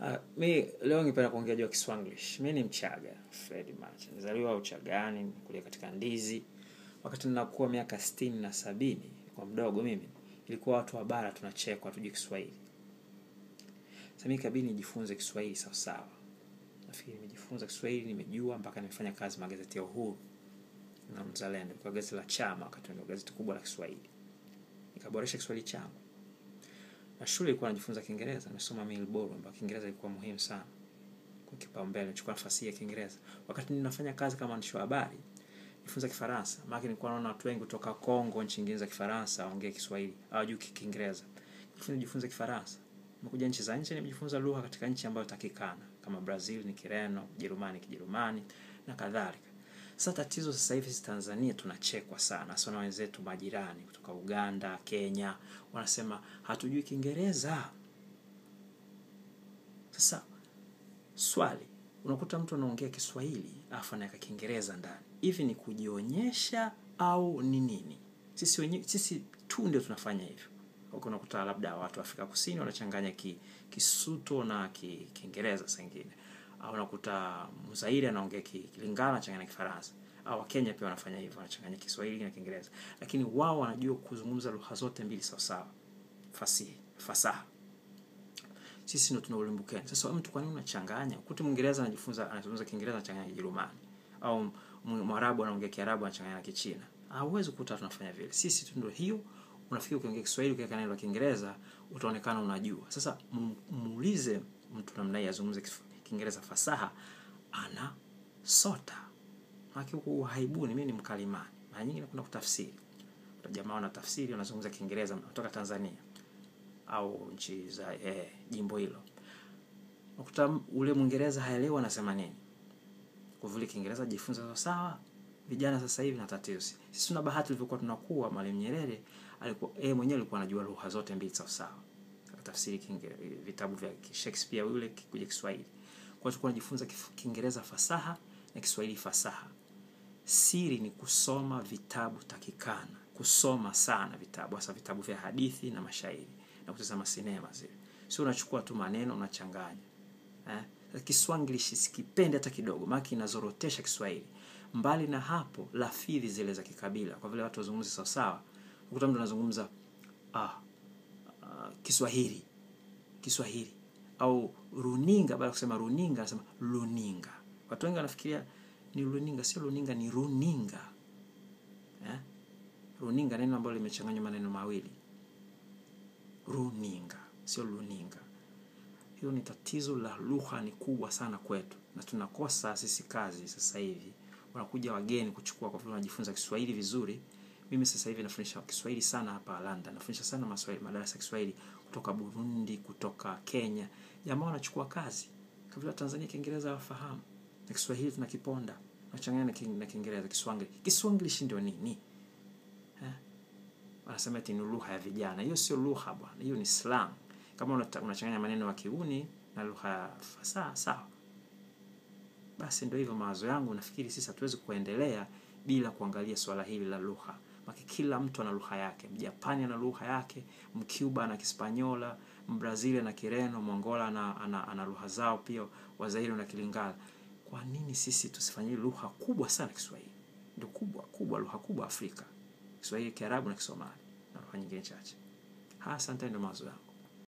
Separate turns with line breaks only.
Uh, mi leo ningependa kuongea juu ya Kiswanglish. Mi ni Mchaga, Fred Macha. Nizaliwa Uchagani, kulia katika Ndizi. Wakati ninakuwa miaka sitini na sabini, kwa mdogo mimi, ilikuwa watu wa bara tunachekwa hatujui Kiswahili. Sasa mimi kabii nijifunze Kiswahili sawa sawa. Nafikiri nimejifunza Kiswahili, nimejua mpaka nimefanya kazi magazeti ya Uhuru na Mzalendo, kwa gazeti la Chama, wakati ndio gazeti kubwa la Kiswahili. Nikaboresha Kiswahili changu. Na shule ilikuwa najifunza Kiingereza, nimesoma Milboro ambapo Kiingereza ilikuwa muhimu sana. Kwa kipaumbele, nilichukua nafasi ya Kiingereza. Wakati ninafanya kazi kama mwandishi wa habari, nifunza Kifaransa. Maana nilikuwa naona watu wengi kutoka Kongo, nchi nyingine za Kifaransa, waongee Kiswahili, hawajui Kiingereza. Nifunza Kifaransa. Nimekuja nchi za nje, nimejifunza lugha katika nchi ambayo takikana, kama Brazil ni Kireno, Jerumani Kijerumani na kadhalika. Sasa tatizo sasa hivi si Tanzania tunachekwa sana, sana, na wenzetu majirani kutoka Uganda, Kenya, wanasema hatujui Kiingereza. Sasa swali, unakuta mtu anaongea Kiswahili afu anaweka Kiingereza ndani, hivi ni kujionyesha au ni nini? Sisi sisi tu ndio tunafanya hivyo. Unakuta labda watu wa Afrika Kusini wanachanganya ki, Kisuto na ki, Kiingereza sengine unakuta Mzairi anaongea ki- Kilingala anachanganya Kifaransa au Wakenya pia wanafanya hivyo, wanachanganya Kiswahili na Kiingereza, lakini wao wanajua kuzungumza lugha zote mbili sawa sawa, fasihi, fasaha. Sisi ndio tunaulimbukeni. Sasa wewe mtu, kwa nini unachanganya? Ukuti Mwingereza anajifunza anazungumza Kiingereza anachanganya Kijerumani, au Mwarabu anaongea Kiarabu anachanganya na Kichina. Hauwezi kukuta tunafanya vile. Sisi tu ndio hiyo. Unafikiri ukiongea Kiswahili ukiweka neno la Kiingereza utaonekana unajua. Sasa muulize mtu namna hii azungumze Kiingereza fasaha, ana sota Maana huku haibuni, mimi ni mkalimani. Mara nyingi nakwenda kutafsiri. Kuna jamaa wana tafsiri wanazungumza Kiingereza kutoka Tanzania au nchi za eh, jimbo hilo. Unakuta ule Mwingereza haelewi anasema nini. Vile Kiingereza jifunza sawa sawa. Vijana sasa hivi na tatizo. Sisi tuna bahati tulivyokuwa tunakuwa, Mwalimu Nyerere alikuwa yeye mwenyewe alikuwa anajua lugha zote mbili sawa sawa. Akatafsiri vitabu vya Shakespeare yule kuja Kiswahili. Kwa tulikuwa tunajifunza Kiingereza fasaha na Kiswahili fasaha. Siri ni kusoma vitabu takikana, kusoma sana vitabu, hasa vitabu vya hadithi na mashairi na kutazama sinema zile. Sio unachukua tu maneno unachanganya. Eh? Kiswanglish sikipende hata kidogo, maana kinazorotesha Kiswahili. Mbali na hapo, lafidhi zile za kikabila, kwa vile watu wazungumzi sawa sawa, ukuta mtu anazungumza ah, ah, Kiswahili Kiswahili au runinga, baada ya kusema runinga anasema luninga. Watu wengi wanafikiria ni luninga, sio luninga, ni runinga eh? Runinga neno ambalo limechanganywa maneno mawili, runinga, sio luninga. Hiyo ni tatizo la lugha, ni kubwa sana kwetu, na tunakosa sisi kazi sasa hivi. Wanakuja wageni kuchukua, kwa vile wanajifunza Kiswahili vizuri. Mimi sasa hivi nafundisha Kiswahili sana hapa London, nafundisha sana madarasa ya Kiswahili kutoka Burundi, kutoka Kenya. Jamaa wanachukua kazi kwa vile Tanzania Kiingereza hawafahamu na Kiswahili tunakiponda, tunachanganya na na Kiingereza, Kiswahili. Kiswanglish ndio nini? Eh? Wanasema eti ni lugha ya vijana. Hiyo sio lugha bwana, hiyo ni slang. Kama unachanganya maneno ya kiuni na lugha ya fasaha, sawa. Basi ndio hivyo mawazo yangu. Nafikiri sisi hatuwezi kuendelea bila kuangalia swala hili la lugha. Maki kila mtu ana lugha yake. Mjapani ana lugha yake, Mcuba ana Kispanyola, Mbrazili ana Kireno, Mongola ana, ana, ana lugha zao pia, Wazairi na Kilingala. Kwa nini sisi tusifanyie lugha kubwa sana Kiswahili? Ndio kubwa kubwa, lugha kubwa Afrika. Kiswahili, Kiarabu na Kisomali na lugha nyingine chache. Haya, asante, ndio mawazo yangu.